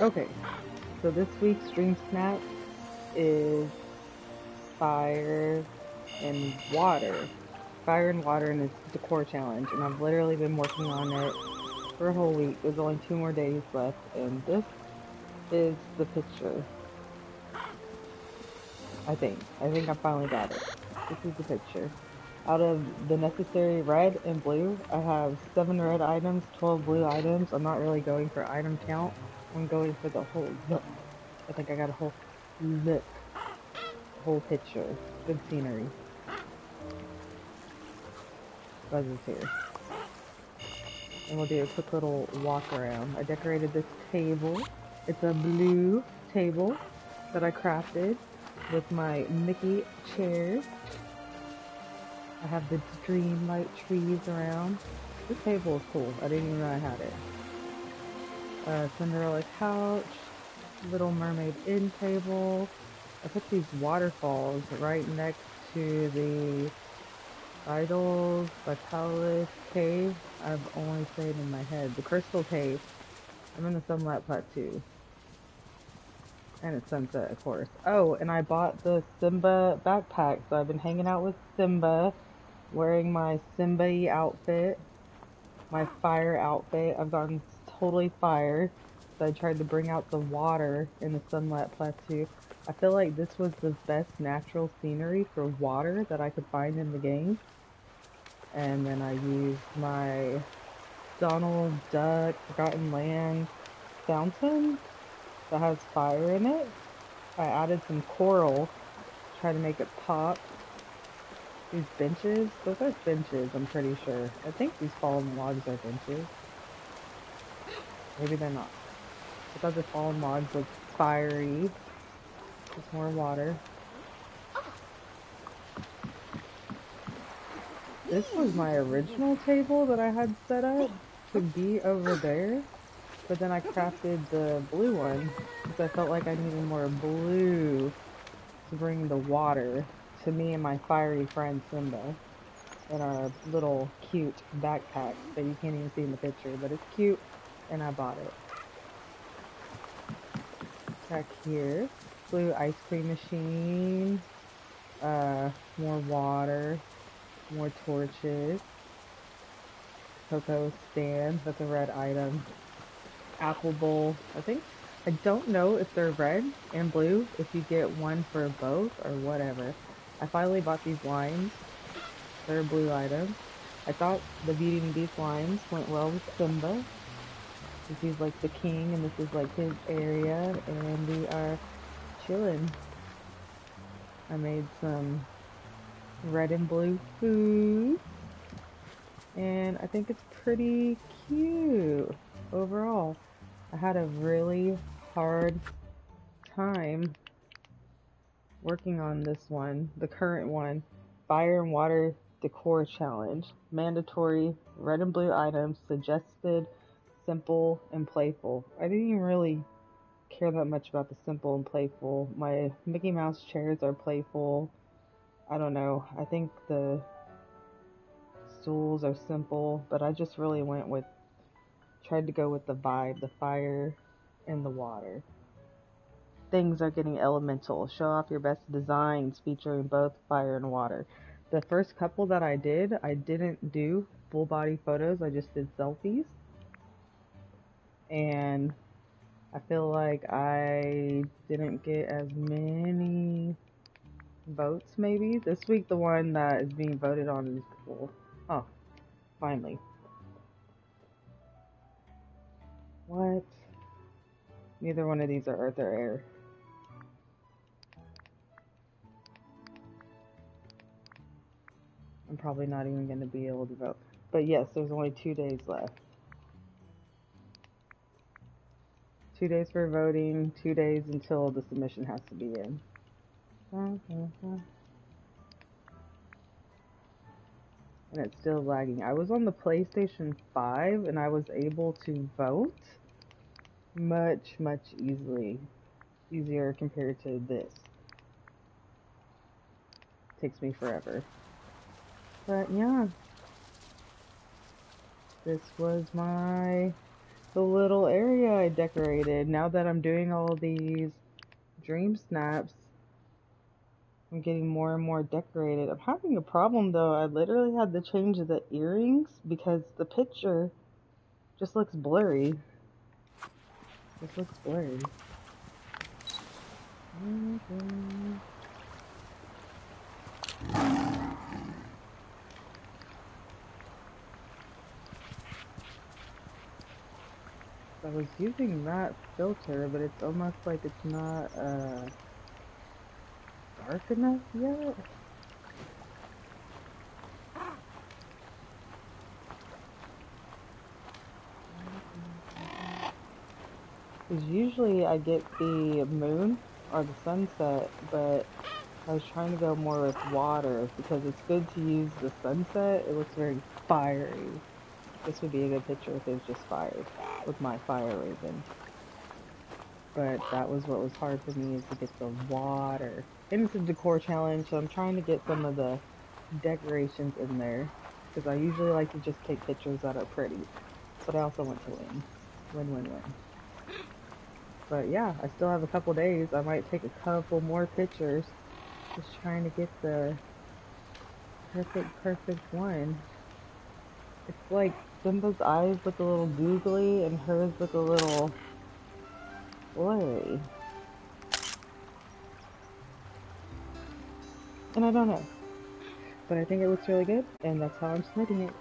Okay, so this week's Dream Snap is fire and water. Fire and water and its decor challenge, and I've literally been working on it for a whole week. There's only two more days left, and this is the picture. I think. I think I finally got it. This is the picture. Out of the necessary red and blue, I have 7 red items, 12 blue items. I'm not really going for item count. I'm going for the whole look. I think I got a whole look. Whole picture. Good scenery. Buzz is here. And we'll do a quick little walk around. I decorated this table. It's a blue table that I crafted with my Mickey chairs. I have the dreamlight trees around. This table is cool. I didn't even know I had it. Uh, Cinderella couch, Little Mermaid end table. I put these waterfalls right next to the Idols, Vitalys Cave. I've only stayed in my head. The Crystal Cave. I'm in the Sunlight Plateau. And it's sunset, of course. Oh, and I bought the Simba backpack, so I've been hanging out with Simba, wearing my Simba outfit, my fire outfit. I've gotten totally fire, so I tried to bring out the water in the Sunlight Plateau. I feel like this was the best natural scenery for water that I could find in the game. And then I used my Donald Duck Forgotten Land fountain that has fire in it. I added some coral, try to make it pop. These benches, those are benches, I'm pretty sure. I think these fallen logs are benches. Maybe they're not. Because the fallen logs look fiery. There's more water. This was my original table that I had set up to be over there. But then I crafted the blue one because I felt like I needed more blue to bring the water to me and my fiery friend Simba in our little cute backpack that you can't even see in the picture, but it's cute and I bought it. Back here, blue ice cream machine, uh, more water, more torches, cocoa stand, that's a red item, apple bowl. I think I don't know if they're red and blue if you get one for both or whatever. I finally bought these limes. They're blue items. I thought the Beauty and Beast limes went well with Simba. He's like the king and this is like his area and we are chilling. I made some red and blue food. And I think it's pretty cute overall. I had a really hard time working on this one, the current one, Fire and Water Decor Challenge. Mandatory red and blue items, suggested, simple, and playful. I didn't even really care that much about the simple and playful. My Mickey Mouse chairs are playful. I don't know. I think the stools are simple, but I just really went with tried to go with the vibe, the fire and the water. Things are getting elemental. Show off your best designs featuring both fire and water. The first couple that I did, I didn't do full body photos, I just did selfies. And I feel like I didn't get as many votes maybe. This week the one that is being voted on is cool. Oh, finally. What? Neither one of these are earth or air. I'm probably not even going to be able to vote. But yes, there's only two days left. Two days for voting, two days until the submission has to be in. And it's still lagging. I was on the PlayStation 5 and I was able to vote much, much easily easier compared to this. Takes me forever. But yeah. This was my the little area I decorated. Now that I'm doing all these dream snaps, I'm getting more and more decorated. I'm having a problem though. I literally had to change the earrings because the picture just looks blurry. This looks blurry. Okay. I was using that filter, but it's almost like it's not uh, dark enough yet. Because usually I get the moon or the sunset, but I was trying to go more with water because it's good to use the sunset. It looks very fiery. This would be a good picture if it was just fire with my fire raven. But that was what was hard for me is to get the water. And it's a decor challenge, so I'm trying to get some of the decorations in there. Because I usually like to just take pictures that are pretty. But I also want to win. Win, win, win. But yeah, I still have a couple days. I might take a couple more pictures. Just trying to get the perfect, perfect one. It's like Simba's eyes look a little googly and hers look a little blurry. And I don't know. But I think it looks really good, and that's how I'm submitting it.